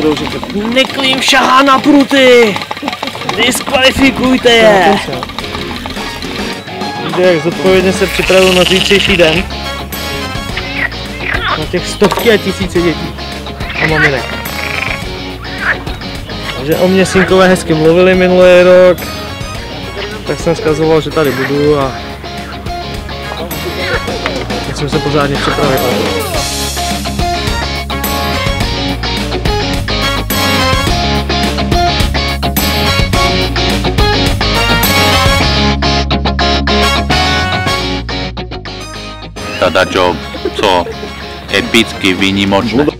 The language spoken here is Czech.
budou říkat, Neklím šahá na pruty! Diskvalifikujte je! Vidíte, jak zodpovědně se připravil na zítřejší den. Na těch stovky a tisíce dětí a maminek. Takže o mě synkové hezky mluvili minulý rok, tak jsem zkazoval, že tady budu a musím se pořádně připravit. Teda čo, co epicky výnimočné.